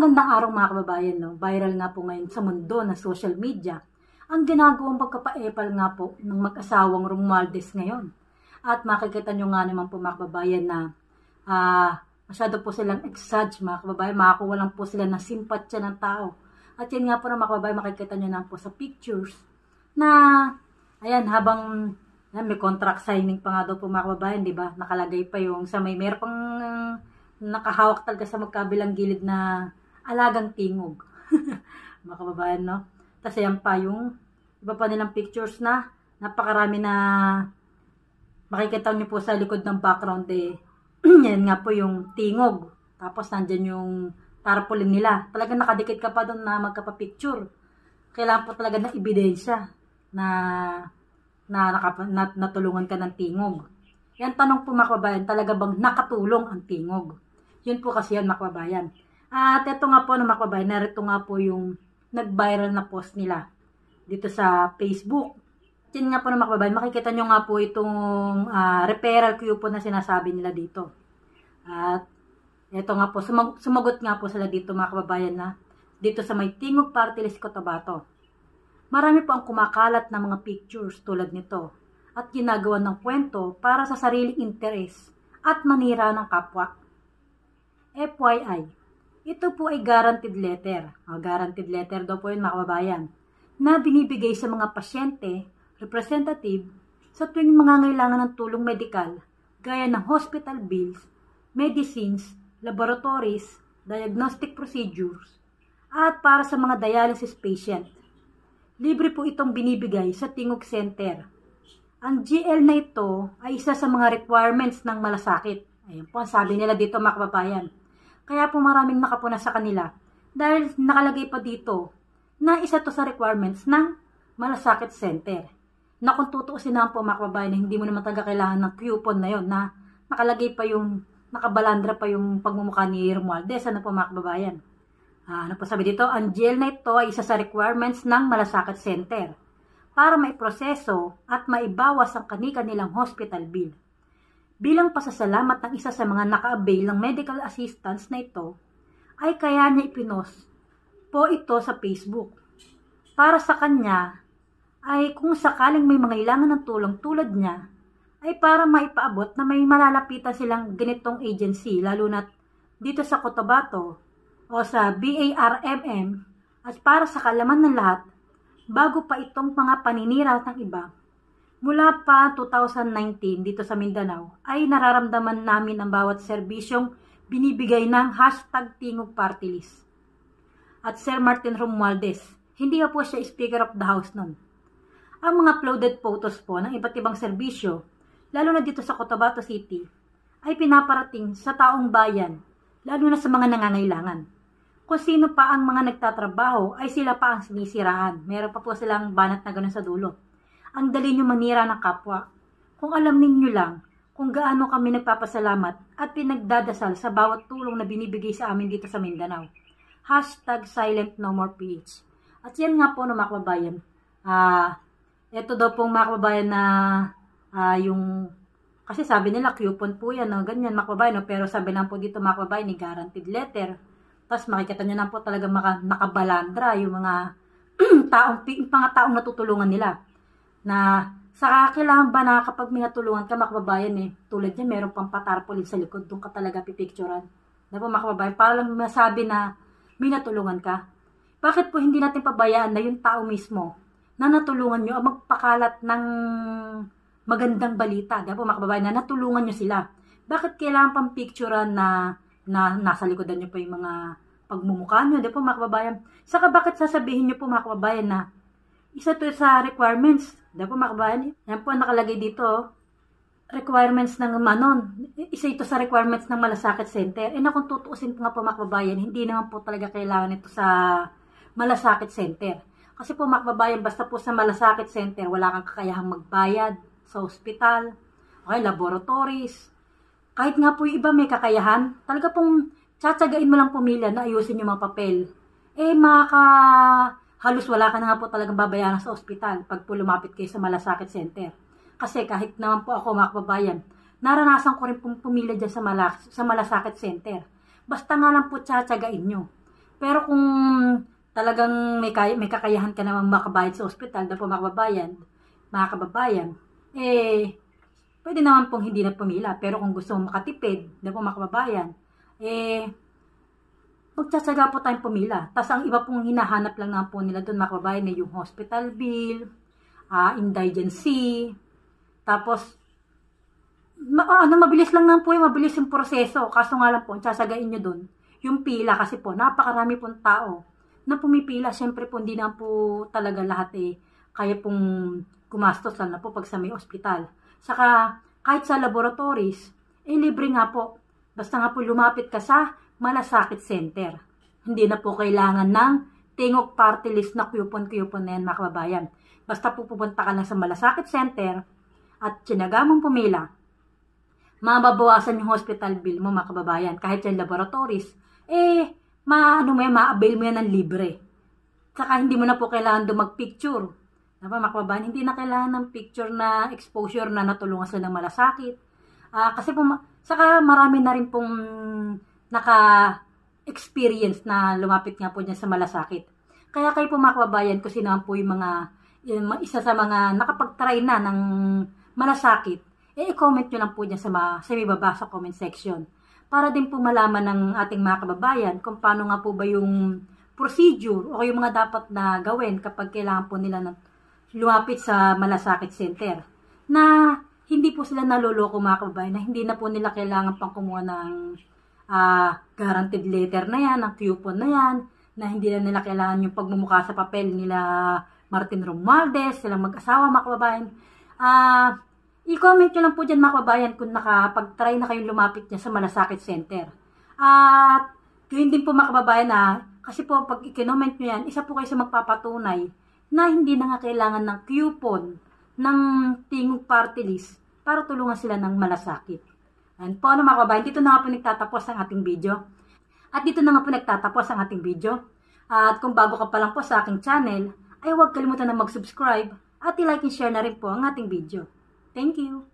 magandang araw mga kababayan, no? viral nga po ngayon sa mundo na social media ang ginagawang pagkapaepal nga po ng mag-asawang Romualdez ngayon. At makikita nyo nga naman po mga kababayan na uh, masyado po silang exage mga kababayan, makakuha lang po sila ng simpatya ng tao. At yan nga po na mga kababayan, makikita nyo na po sa pictures na, ayan, habang yan, may contract signing pa nga daw po mga kababayan, di ba? Nakalagay pa yung sa may meron pang uh, nakahawak talaga sa magkabilang gilid na alagang tingog. mga kababayan, no? Tapos ayan pa yung iba pa nilang pictures na napakarami na makikita niyo po sa likod ng background eh. yan nga po yung tingog. Tapos nandyan yung tarpaulin nila. Talagang nakadikit ka pa doon na magkapapicture. Kailangan po talaga ng ebidensya na na, nakap, na natulungan ka ng tingog. Yan tanong po mga talaga bang nakatulong ang tingog? Yun po kasi yan mga At ito nga po mga kababayan, narito nga po yung nag-viral na post nila dito sa Facebook. Yan nga po na makababayan, makikita nyo nga po itong uh, referral coupon na sinasabi nila dito. At ito nga po, sumag sumagot nga po sila dito mga kababayan na dito sa may Tingog Party Cotabato. Marami po ang kumakalat ng mga pictures tulad nito at ginagawa ng kwento para sa sariling interes at manira ng kapwa. FYI, ito po ay guaranteed letter. O, guaranteed letter daw po yun mga. Na binibigay sa mga pasyente, representative, sa tuwing mangangailangan ng tulong medikal, gaya ng hospital bills, medicines, laboratories, diagnostic procedures, at para sa mga dialysis patient. Libre po itong binibigay sa Tingog Center. Ang GL na ito ay isa sa mga requirements ng malasakit. Ayan po, sabi nila dito mga kababayan kaya po maraming nakapuna sa kanila dahil nakalagay pa dito na isa to sa requirements ng malasakit center. Na kung tutuusin naman po mga kababayan, hindi mo naman talaga kailangan ng coupon na yon na nakalagay pa yung, nakabalandra pa yung pagmumukha ni Romualdez. Ano po mga kababayan? Ah, ano po sabi dito? Ang jail na ito ay isa sa requirements ng malasakit center para maiproseso at maibawas ang kanika nilang hospital bill. Bilang pasasalamat ng isa sa mga naka-avail ng medical assistance na ito, ay kaya niya ipinos po ito sa Facebook. Para sa kanya, ay kung sakaling may mga ilangan ng tulong tulad niya, ay para maipaabot na may malalapitan silang ganitong agency, lalo na dito sa Cotabato o sa BARMM at para sa kalaman ng lahat, bago pa itong mga paninira ng iba, Mula pa 2019 dito sa Mindanao ay nararamdaman namin ang bawat serbisyong binibigay ng hashtag Tingog Party List. At Sir Martin Romualdez, hindi pa po siya Speaker of the House nun. Ang mga uploaded photos po ng iba't ibang serbisyo, lalo na dito sa Cotabato City, ay pinaparating sa taong bayan, lalo na sa mga nangangailangan. Kung sino pa ang mga nagtatrabaho ay sila pa ang sinisiraan. Meron pa po silang banat na ganun sa dulo ang dali nyo manira ng kapwa. Kung alam ninyo lang kung gaano kami nagpapasalamat at pinagdadasal sa bawat tulong na binibigay sa amin dito sa Mindanao. Hashtag silent no more PH. At yan nga po no mga kababayan. Uh, ito daw pong mga kababayan na uh, yung kasi sabi nila coupon po yan, no? ganyan mga kababayan. No? Pero sabi lang po dito mga kababayan ni guaranteed letter. Tapos makikita nyo na po talaga maka, nakabalandra yung mga taong, mga taong natutulungan nila na sa kailangan ba na kapag minatulungan ka makababayan eh, tulad niya meron pang patarpolin sa likod, doon ka talaga pipicturan. Na po makababayan, para lang masabi na minatulungan ka. Bakit po hindi natin pabayaan na yung tao mismo na natulungan nyo ang magpakalat ng magandang balita, di po makababayan, na natulungan nyo sila. Bakit kailangan pang picturean na, na nasa likodan nyo pa yung mga pagmumukha nyo, di po makababayan. Saka bakit sasabihin nyo po makababayan na isa to sa requirements. Di po makabayan? Yan po nakalagay dito. Requirements ng manon. Isa ito sa requirements ng malasakit center. Eh na kung tutuusin po nga po makabayan, hindi naman po talaga kailangan ito sa malasakit center. Kasi po makabayan, basta po sa malasakit center, wala kang kakayahang magbayad sa ospital, okay, laboratories. Kahit nga po yung iba may kakayahan, talaga pong tsatsagain mo lang pumila na ayusin yung mga papel. Eh, maka halos wala ka na nga po talagang babayaran sa ospital pag po lumapit kayo sa malasakit center. Kasi kahit naman po ako mga kababayan, naranasan ko rin pong pumila dyan sa, malas sa malasakit center. Basta nga lang po tsatsagain nyo. Pero kung talagang may, kaya, may kakayahan ka namang makabayad sa ospital na po makababayan, mga kababayan, eh, pwede naman pong hindi na pumila. Pero kung gusto mong makatipid na po makababayan, eh, magtsatsaga po tayong pumila. Tapos ang iba pong hinahanap lang na po nila doon mga kababayan ay yung hospital bill, uh, indigency, tapos ma, ano, mabilis lang naman po yung mabilis yung proseso. Kaso nga lang po, tsasagain nyo doon yung pila kasi po napakarami pong tao na pumipila. Siyempre po hindi na po talaga lahat eh kaya pong gumastos lang na po pag sa may ospital. Saka kahit sa laboratories, eh libre nga po. Basta nga po lumapit ka sa malasakit center. Hindi na po kailangan ng tingok party list na coupon-coupon na yan mga kababayan. Basta po pupunta ka lang sa malasakit center at sinaga mong pumila, mababawasan yung hospital bill mo mga kababayan. Kahit yung laboratories, eh, maano mo yan, ma-avail mo yan ng libre. Saka hindi mo na po kailangan doon mag-picture. Diba, makababahan, hindi na kailangan ng picture na exposure na natulungan sila ng malasakit. Uh, kasi po, saka marami na rin pong naka-experience na lumapit nga po dyan sa malasakit. Kaya kayo po mga kababayan, kung sino po yung mga, yung isa sa mga nakapag-try na ng malasakit, eh, i-comment nyo lang po dyan sa, sa may baba sa comment section para din po malaman ng ating mga kababayan kung paano nga po ba yung procedure o yung mga dapat na gawin kapag kailangan po nila ng lumapit sa malasakit center. Na hindi po sila naloloko mga kababayan, na hindi na po nila kailangan pang kumuha ng uh, guaranteed letter na yan, ng coupon na yan, na hindi na nila kailangan yung pagmumukha sa papel nila Martin Romualdez, silang mag-asawa mga kababayan. Ah, uh, I-comment nyo lang po dyan mga kababayan kung nakapag-try na kayong lumapit niya sa Malasakit Center. At yun din po mga kababayan na kasi po pag i-comment nyo yan, isa po kayo sa magpapatunay na hindi na nga kailangan ng coupon ng tingog party list para tulungan sila ng malasakit. And po ano mga kababayan, dito na nga po nagtatapos ang ating video. At dito na nga po nagtatapos ang ating video. At kung bago ka pa lang po sa aking channel, ay huwag kalimutan na mag-subscribe at i-like and share na rin po ang ating video. Thank you.